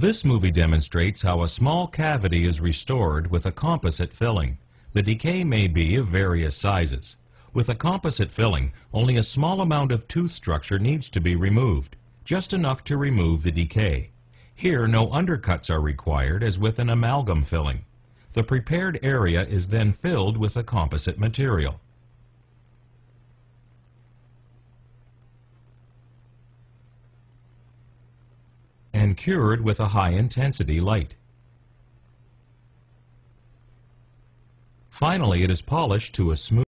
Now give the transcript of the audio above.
This movie demonstrates how a small cavity is restored with a composite filling. The decay may be of various sizes. With a composite filling, only a small amount of tooth structure needs to be removed, just enough to remove the decay. Here, no undercuts are required as with an amalgam filling. The prepared area is then filled with a composite material. Cured with a high-intensity light. Finally, it is polished to a smooth